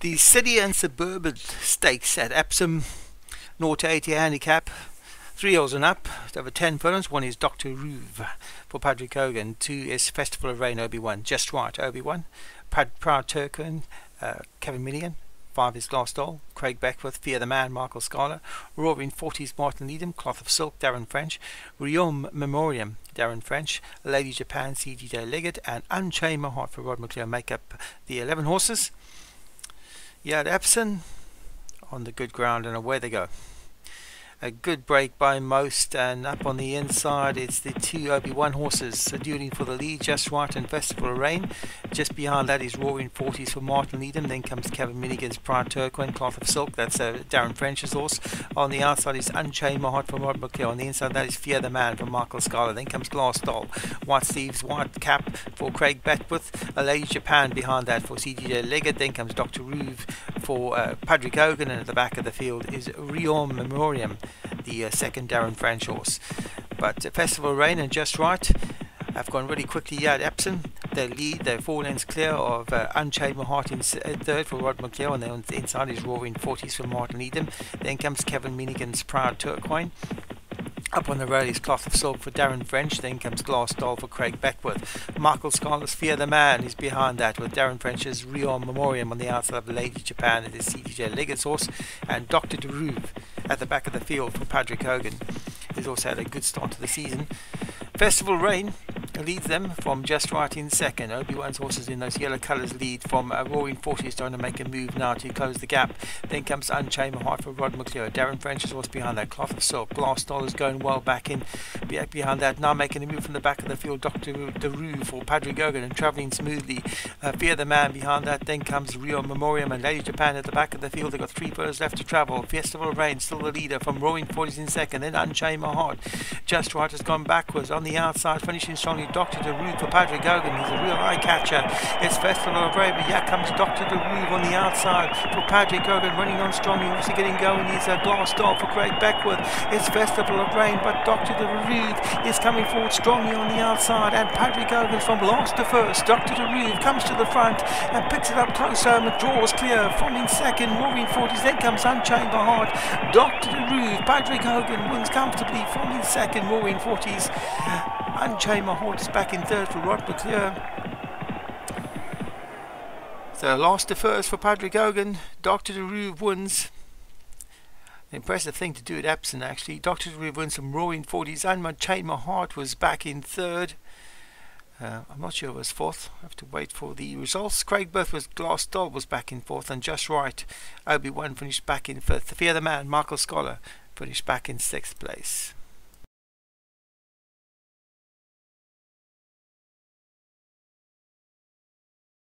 The City and Suburban Stakes at Epsom, 0 to 80 handicap. Three years and up, over 10 furlongs. One is Dr. Ruve for Patrick Hogan. Two is Festival of Rain, Obi-Wan. Just Right, Obi-Wan. Proud Turkin, uh, Kevin Millian, Five is Glass Doll, Craig Beckworth, Fear the Man, Michael Scholar. Roaring 40s, Martin Needham. Cloth of Silk, Darren French. Riom Memoriam, Darren French. Lady Japan, C.G.J. Leggett, And Unchain My Heart for Rod McClure make up the 11 horses. Yeah, Epsom on the good ground and away they go a good break by most and up on the inside it's the two Obi-Wan horses dueling for the lead just right and Festival of Rain. Just behind that is Roaring 40s for Martin Needham then comes Kevin Milligan's Pride Turquoise Cloth of Silk that's uh, Darren French's horse. On the outside is Unchained My Heart from Rod McClure on the inside that is Fear the Man from Michael Scholar then comes Glass Doll. White Steve's White Cap for Craig a Lady Japan behind that for CGJ Leggett then comes Dr. Ruve for uh, Patrick Hogan and at the back of the field is Riom Memoriam the uh, second Darren French horse. But uh, Festival Rain and Just Right have gone really quickly at Epsom. They lead, they're four lengths clear of uh, Unchained Heart in uh, third for Rod McClure, and then inside is Roaring 40s for Martin Needham. Then comes Kevin Milligan's Proud Turquoise. Up on the road is Cloth of Silk for Darren French, then comes Glass Doll for Craig Beckworth. Michael Scholar's Fear the Man is behind that, with Darren French's Rion Memoriam on the outside of Lady Japan at the CTJ Leggett's and Dr. DeRuve at the back of the field for Patrick Hogan. He's also had a good start to the season. Festival Rain leads them from just right in second. Obi-Wan's horses in those yellow colours lead from uh, Roaring 40 trying to make a move now to close the gap. Then comes Unchained Heart for Rod McClure. Darren French's horse behind that. Cloth of Silk. Glass Dollars going well back in behind that. Now making a move from the back of the field. Dr. DeRue for Patrick Hogan and travelling smoothly. Uh, Fear the Man behind that. Then comes Rio Memoriam and Lady Japan at the back of the field. They've got three players left to travel. Festival of Rain still the leader from Roaring 40s in second. Then Unchained Heart. Just Right has gone backwards on the outside, finishing strongly. Dr. DeRue for Patrick Hogan. He's a real eye catcher. It's Festival of but here comes Dr. DeRue on the outside for Patrick Hogan, running on strongly, obviously getting going. He's a glass door for Craig Beckworth. It's Festival of Rain, but Dr. DeRue is coming forward strongly on the outside, and Patrick Hogan from last to first. Dr. DeRue comes to the front and picks it up closer and draws clear from in second. Moving 40s, then comes Unchained My Heart. Dr. DeRue, Patrick Hogan wins comfortably from in second. Moving 40s. Unchained My Heart back in third for Rod McClure. So last to first for Patrick Hogan. Dr. DeRue wins. Impressive thing to do at Epsom actually. Dr. DeRue wins some roaring 40s. Unchained My Chain My Heart was back in third. Uh, I'm not sure it was fourth. I have to wait for the results. Craig Berth was Glass Doll was back in fourth, and just right. Obi Wan finished back in fifth. Fear the Man, Michael Scholar, finished back in sixth place.